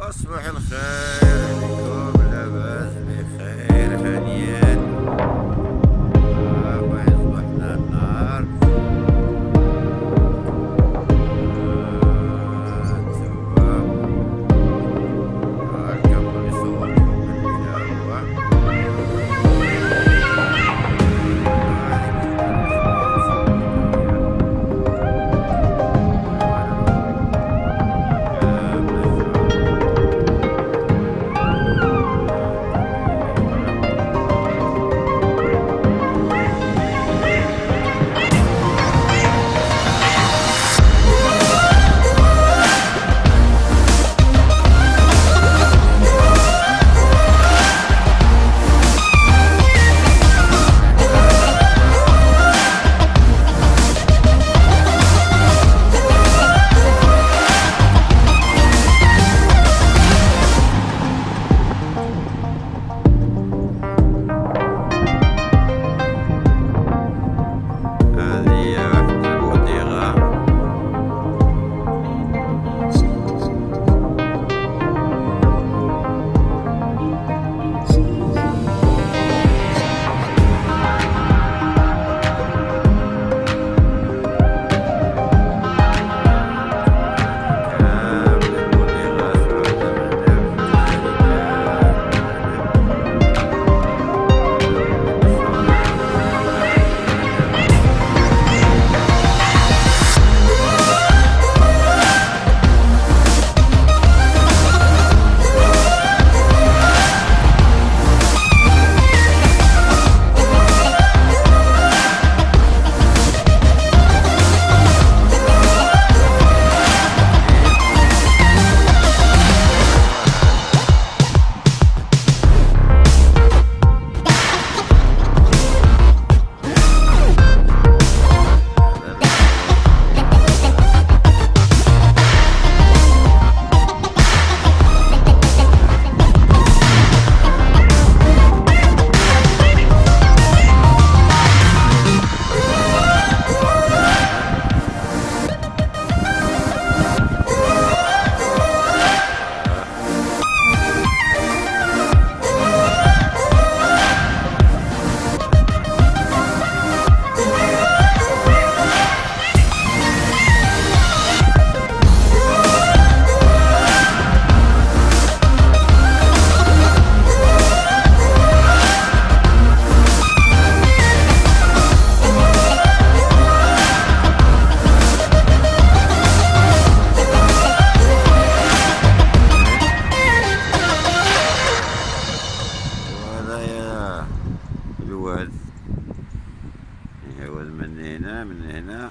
أصبح الخير عليكم لاباس بخير هنيا هنايا الواد. يعوز من هنا من هنا.